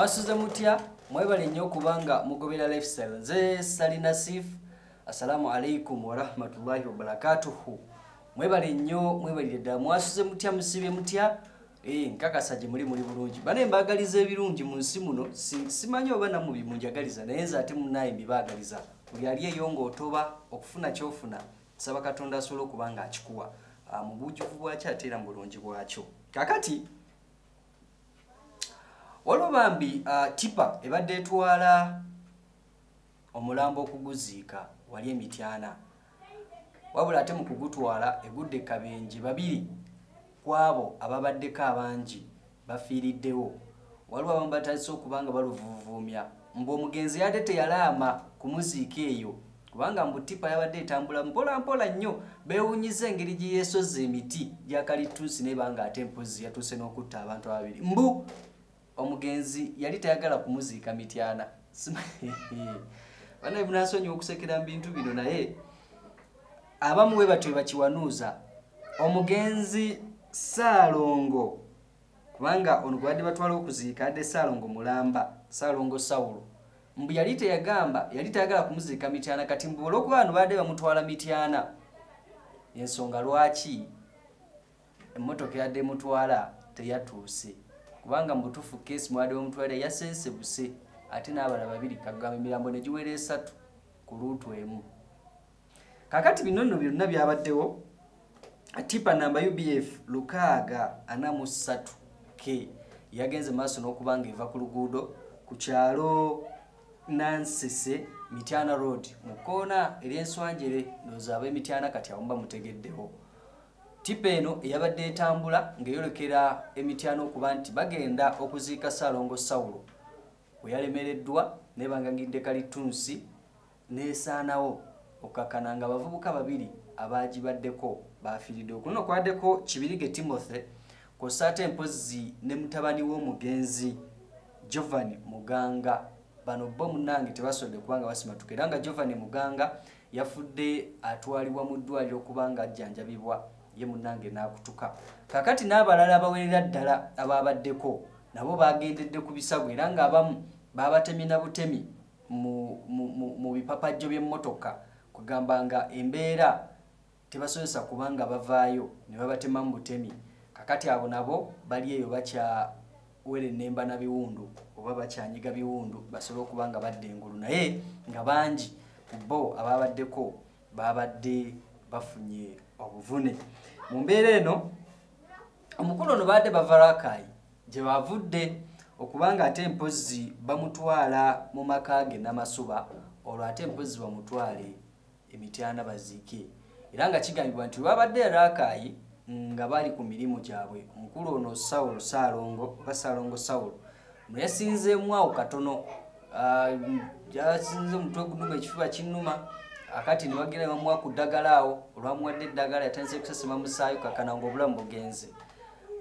mwasuze mutya mwebale nnyo okubanga mugobera lifestyle. Nze salina sif assalamu alaikum warahmatullahi wabarakatuhu. Mwebale nnyo mwebalire ddala. Mwasuze mutya musibye mutya? Eh, nkakasa gye muli muli bulungi. Bane mbagaliza ebirungi mu nsi muno si- simanyi oba namu bimunjagaliza naye nze ate munaye mbibagaliza buli ali eyo ng'otoba okufuna kyofuna nsaba katonda asobole okuba nga akikuwa Ah, mu bujjuvu bwakyo ate era mu bulungi bwakyo. Kakati waliwo bambi uh, tipa ebadde etwala omulambo okuguziika wali emityana wabula ate mu kugutwala egudde kabenje babiri ku abo ababaddeko abangi bafiiriddewo. Waliwo abamu batandise okuba nga baluvuuvuumya mbu omugenzi yadde teyalaama kumuziika eyo kubanga mbu tipa yabadde etambula mpolampola nnyo beewunyiza engeri gye yeesozza emiti gyakalituusi naye nga ate mpozi yatuuse n'okutta abantu ababiri. Mbu omugenzi yali tayagala kumuziika mityana. Banaye bunansonyiwa okusekera mu bintu bino naye abamu we batyo bakiwanuuza omugenzi saalongo kubanga ono gwebadde batwala okuziika adde saalongo mulamba saalongo sawulo. Mbu yali teyagamba yali tayagala kumuziika mityana kati mbu olwokuba bano badde bamutwala mityana ensonga lwaki? Emmotoka yadde emutwala teyatuuse kubanga mubutuufu keesi mwadde bamutwalira yasensebuse ate n'abala babiri kagamba emirambo ne giwera esatu ku luutu emu. Kakati bino nno byonna byabaddewo tipa namba ubf lukaaga ana mu ssatu k yagenze maaso n'okuba nga eva ku luguudo ku kyalo nansese mityana road mu koona eryenswanjere ndowooza ab'emityana kati awo muba mutegeddewo tipa eno eyabadde etambula ng'eyolekera emityana okuba nti bagenda okuziika saalongo sawulo. Bwe yalemereddwa nebangangidde kalitunsi neesaanawo okkakkana nga abavubuka babiri abaagibaddeko bafiiridde okuno okwaddeko kibirige timothy kw'ossa ate empozi ne mutabani w'omugenzi jovan muganga. Bano bo munnange tebasobodde kubanga basimatuka era nga jovan muganga yafudde atwalibwa mu ddwaliro okuba nga ajjanjabibwa ye munnange n'akutuka. Kakati n'abalala abawerera ddala ababaddeko nabo bagendedde ku bisago era ng'abamu babatemye na butemi mu, mu, mu, mu bipapajjo by'emmotoka kugamba nga embeera tebasobozesa kubanga bavaayo ne babatema mu butemi. Kakati abo nabo bali eyo bakyawera ennemba na biwundu oba bakyanyiga biwundu basobole okuba nga badda engulu. Naye nga bangi bo ababaddeko babadde bafunye obuvune mu mbeera eno omukulu ono baadde bava rakai gye bavudde okubanga ate mpozi bamutwala mu maka ge namasuba olwo ate mpozi bamutwale emityana baziike. Era nga kigambibwa nti babadde rakai nga bali ku mirimu gyabwe omukulu ono sawulo saalongo oba saalongo sawulo neyasinzeemu awo katono yasinze omutwe gunuma ekifuba kinuma akati nibagenda bamuwa ku ddagala awo olwamuwadde eddagala yatandise kusasima musaayi kakana nga obulamu bugenze.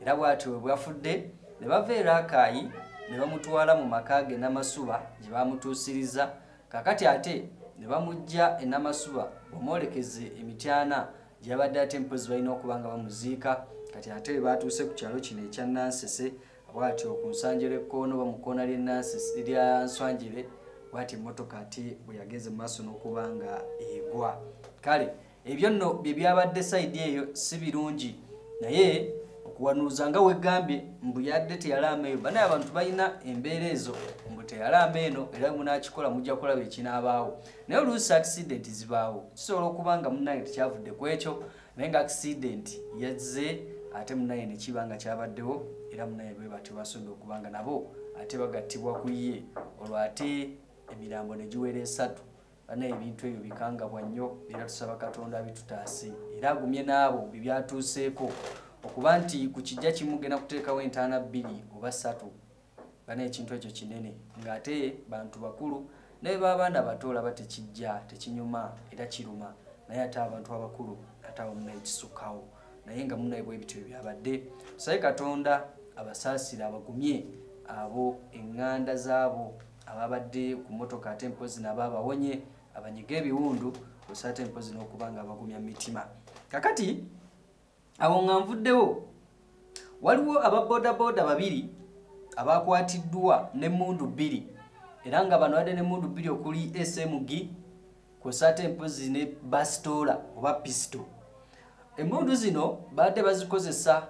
Era bwatyo we bwafudde ne bava erakaayi ne bamutwala mu maka ge namasuba gye bamutuusiriza kakati ate ne bamugja enamasuba bwemwolekeze emityana gyabadde ate mpozi balina okuba nga bamuziika. Kati ate we batuuse ku kyalo kino ekya nansese bwatyo ku nsanjero ekkoono oba mu kkoona lya nswanjire bwati emmotoka ate bwe yageze mu maaso n'okuba nga egwa. Kale ebyo nno bye byabadde sayidi eyo si birungi. Naye okuwanuuza nga wegambye mbu yadde teyalaama eyo banaye abantu balina embeera ezo mbu teyalaama eno era munakikola mujja kulaba ekinaabaawo naye oluusi accident zibaawo. Kisobola okuba nga munnaye tekyavudde ku ekyo naye nga accident yazze ate munnaye nekiba nga kyabaddewo era munnaye bwe batyo basobodde okuba nga nabo ate bagattibwa ku ye. Olwo ate emirambo ne giwera esatu. Banaye ebintu ebyo bikangabwa nnyo era tusaba katonda abitutaase. Era agumye n'abo bye byatuuseeko okuba nti ku kijja kimu genda kuteekawo entaana bbiri oba ssatu. Banaye ekintu ekyo kinene ng'ate bantu bakulu naye baabaana bato olaba tekijja tekinyuma era kiruma. Naye ate abantu abakulu ate abo munaye kisukkawo. Naye nga munaye bwe bityo byabadde. Tusabe katonda abasaasire abagumye abo eŋŋanda zaabo ababadde ku motoka ate empozi nabo abawonye abanyiga ebiwundu osa ate empozi n'okuba nga abagumya mitima. Kakati awo nga nvuddewo waliwo ababoodaboda babiri abakwatiddwa n'emmundu bbiri era nga bano badde n'emmundu bbiri okuli smg kwosa ate empozi ne basitoola oba pisito emmundu zino badde bazikozesa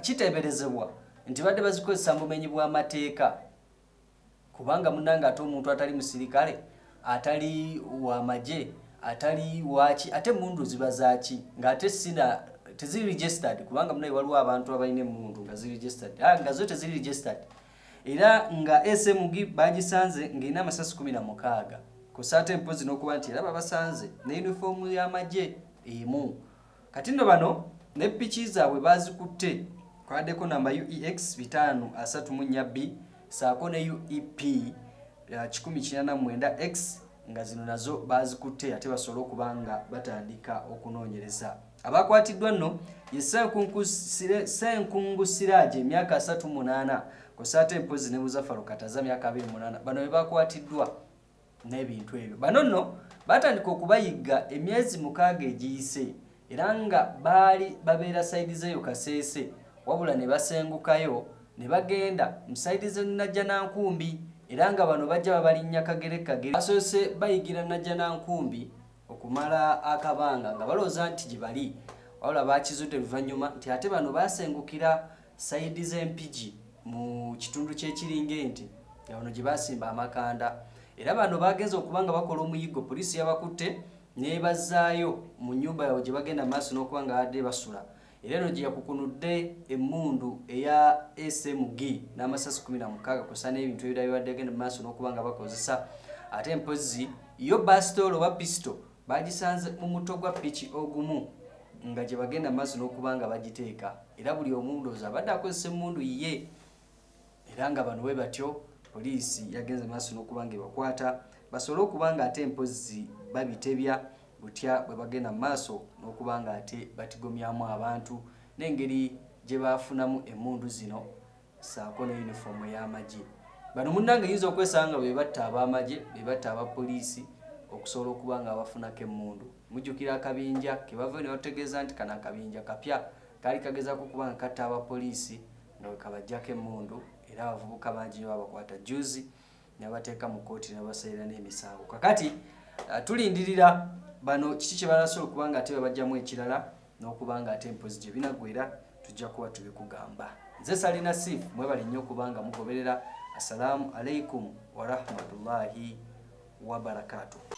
kiteeberezebwa nti badde bazikozesa mu bumenyi bw'amateeka. Kubanga munange ate omuntu atali musirikale atali wamagye atali waki ate emundu ziba zaki ngaate sina teziri registered kubanga munaye waliwo abantu abalina emundu nga ziri registered ah, nga zo teziri registered era nga smg bagisanze ng'erina amasasi 16 kusa ate empozi n'okuba nti era babasanze ne yunifoomu y'amagye emu. Kati nno bano ne piki zaabwe bazikutte kwaddeko namba uex 534b saako ne uep 189x nga zino nazo bazikutte ate basobole okuba nga batandika okunoonyereza. Abakwatiddwa nno ye senkungu siraaje emyaka 38 kusa ate empozi ne buzafalo kataza myaka 28 bano be bakwatiddwa n'ebintu ebyo. Bano nno batandika okubayigga emyezi mukaaga egiyise era nga baali babeera saidi zeyo kaseese wabula ne basengukayo ne bagenda mu saidi zenajja nankumbi era nga bano bajja babalinnya kagere kagere. Basoose bayigira najja nankumbi okumala akabanga nga balowooza nti gye bali. Wabula bakizudde luvannyuma nti ate bano basengukira saidi z'empigi mu kitundu ky'ekiringa enti nga bano gye basimba amakanda. Era bano bagenza okuba nga bakola omuyiggo poliisi yabakutte nebazaayo mu nyumba yawe gye bagenda maaso n'okuba nga badde basula era eno gye yakukunudde emmundu eya smg n'amasasi 16 kusa n'ebintu ebirala bibadde agenda mu maaso n'okuba nga bakozesa. Ate empozi yo bastol oba pisto bagisanze mu muto gwa piki ogumu nga gye bagenda mu maaso n'okuba nga bagiteeka. Era buli omundu ozo abadde akozesa emmundu ye era nga bano bwe batyo poliisi yagenze maaso n'okuba nga ebakwata basobole okuba nga ate empozi babitebya butya bwe bagenda mu maaso n'okuba nga ate batigomyamu abantu n'engeri gye bafunamu emmundu zino saako ne yunifoomu ey'amagye. Bano munnange yinza okwesanga nga be batta ab'amagye be batta abapoliisi okusobola okuba nga bafunako emmundu. Mujjukira akabinja ke bava ne bategeeza nti kano akabinja kapya kaali kagezaako okuba nga katta abapoliisi nga bwe kabajjako emmundu era abavubuka bangi nyo babakwata juzi nebateeka mu kooti nebabasalira n'emisango kakati uh, tulindirira bano kiki kye banasobola okuba nga ate babajjamu ekirala n'okuba nga ate empozi gye binagwera tujja kuba tubikugamba. Nze salina sifu mwebali nnyo okuba nga mugoberera. Assalamu alaikum warahmatullahi wabarakatuh